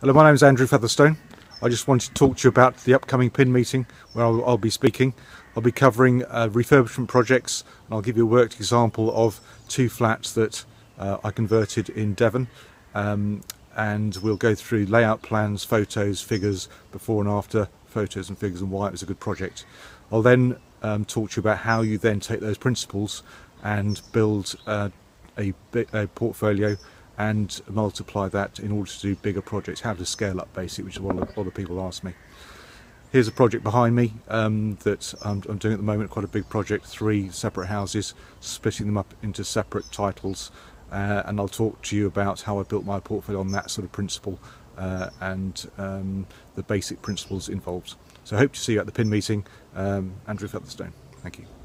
Hello, my name is Andrew Featherstone. I just wanted to talk to you about the upcoming PIN meeting where I'll, I'll be speaking. I'll be covering uh, refurbishment projects and I'll give you a worked example of two flats that uh, I converted in Devon. Um, and we'll go through layout plans, photos, figures, before and after photos and figures and why it was a good project. I'll then um, talk to you about how you then take those principles and build uh, a, a portfolio and multiply that in order to do bigger projects, how to scale up basically, which is what a lot of people ask me. Here's a project behind me um, that I'm, I'm, doing at the moment, quite a big project, three separate houses, splitting them up into separate titles, uh, and I'll talk to you about how I built my portfolio on that sort of principle uh, and um, the basic principles involved. So I hope to see you at the PIN meeting. Um, Andrew Featherstone, thank you.